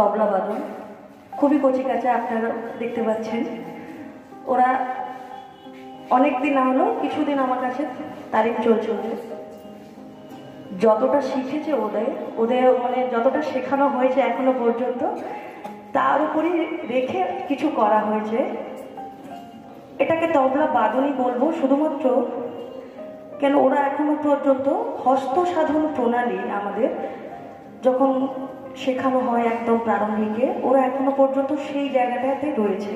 তবলা বাদন। খুবই কচি কাছে আপনারা দেখতে পাচ্ছেন। ওরা অনেক দিন না হলেও কিছুদিন আমার কাছে তারিখ চলছে ওদের। যতটা শিখেছে ওদের ওদের মানে যতটা শেখানো হয়েছে এখনও পর্যন্ত, তার উপরই রেখে কিছু করা হয়েছে। এটাকে তবলা বাদনই বলব, শুধুমাত্র কেন ওরা এখনও পর্যন্ত হস্ত সাধন প্রণালী আমাদের যখন শেখানো হয় একদম প্রারম্ভিকে ওরা এখনও পর্যন্ত সেই জায়গাটাতে রয়েছে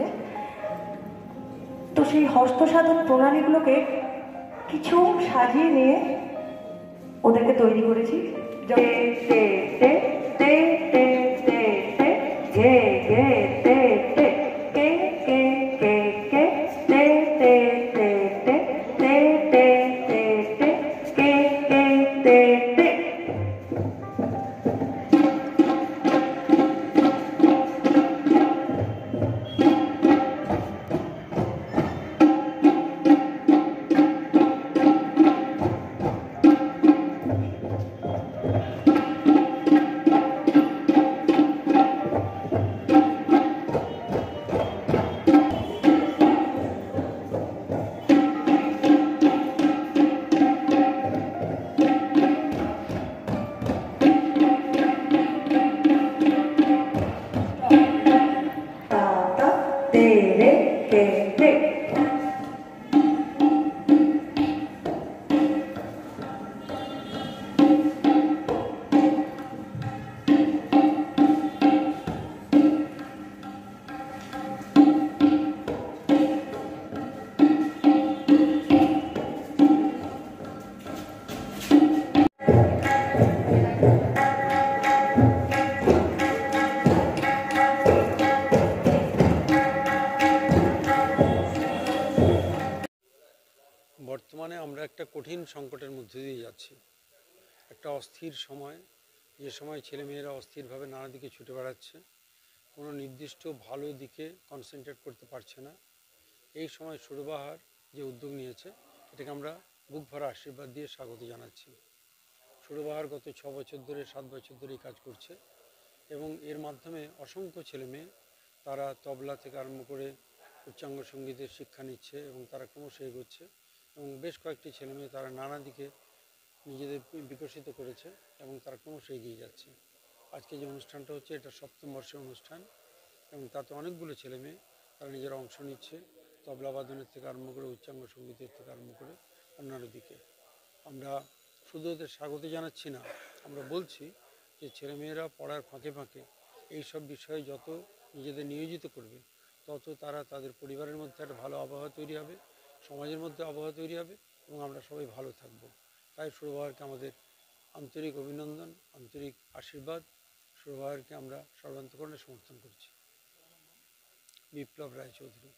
তো সেই হস্তসাধন প্রণালীগুলোকে কিছু সাজিয়ে নিয়ে ওদেরকে তৈরি করেছি যে তে তে তে তে তে তে তে গে てて বর্তমানে আমরা একটা কঠিন সংকটের মধ্যে দিয়ে যাচ্ছি। একটা অস্থির সময়, যে সময় ছেলেমেয়েরা অস্থিরভাবে নানা দিকে ছুটে বেড়াচ্ছে, কোনো নির্দিষ্ট ভালো দিকে কনসেন্ট্রেট করতে পারছে না। এই সময় সুরবাহার যে উদ্যোগ নিয়েছে, এটাকে আমরা বুক ভরা আশীর্বাদ দিয়ে স্বাগত জানাচ্ছি। সুরবাহার গত ছ বছর ধরে, সাত বছর ধরে কাজ করছে এবং এর মাধ্যমে অসংখ্য ছেলেমেয়ে তারা তবলা থেকে আরম্ভ করে উচ্চাঙ্গ সঙ্গীতের শিক্ষা নিচ্ছে এবং তারা ক্রমশ এগোচ্ছে। এবং বেশ কয়েকটি ছেলেমেয়ে তারা নানা দিকে নিজেদের বিকশিত করেছে এবং তারা ক্রমশ এগিয়ে যাচ্ছে। আজকে যে অনুষ্ঠানটা হচ্ছে, এটা সপ্তম বর্ষের অনুষ্ঠান এবং তাতে অনেকগুলো ছেলেমেয়ে তারা নিজেরা অংশ নিচ্ছে। তবলা বাদনের থেকে আরম্ভ করে, উচ্চাঙ্গ সঙ্গীতের থেকে আরম্ভ করে অন্যান্য দিকে। আমরা শুধু ওদের স্বাগত জানাচ্ছি না, আমরা বলছি যে ছেলেমেয়েরা পড়ার ফাঁকে ফাঁকে এই সব বিষয়ে যত নিজেদের নিয়োজিত করবে, তত তারা তাদের পরিবারের মধ্যে একটা ভালো আবহাওয়া তৈরি হবে। সমাজের মধ্যে আবহাওয়া তৈরি হবে এবং আমরা সবাই ভালো থাকব। তাই সুরবাহারকে আমাদের আন্তরিক অভিনন্দন, আন্তরিক আশীর্বাদ। সুরবাহারকে আমরা সর্বান্তকরণে সমর্থন করছি। বিপ্লব রায়চৌধুরী।